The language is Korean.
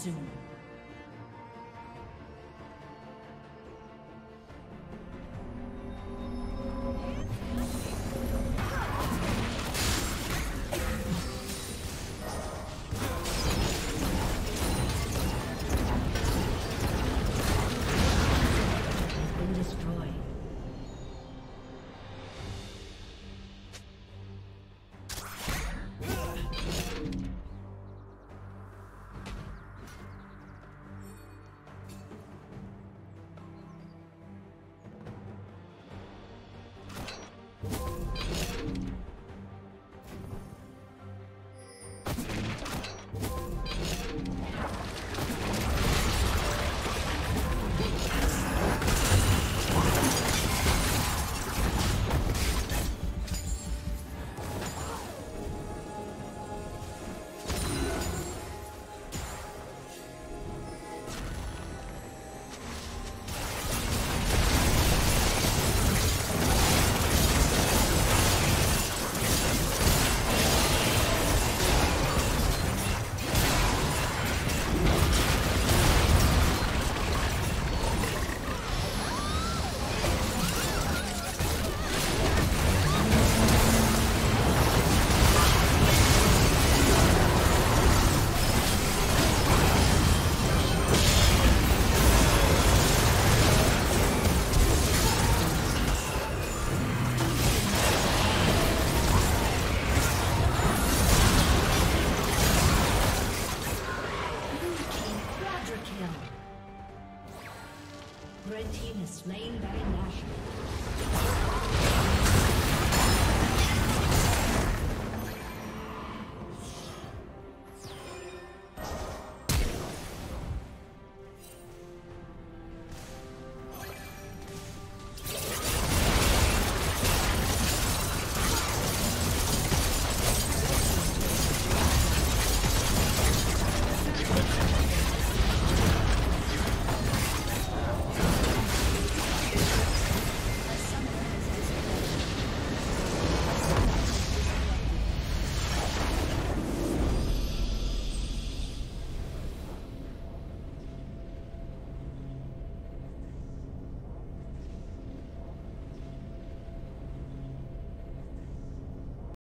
soon.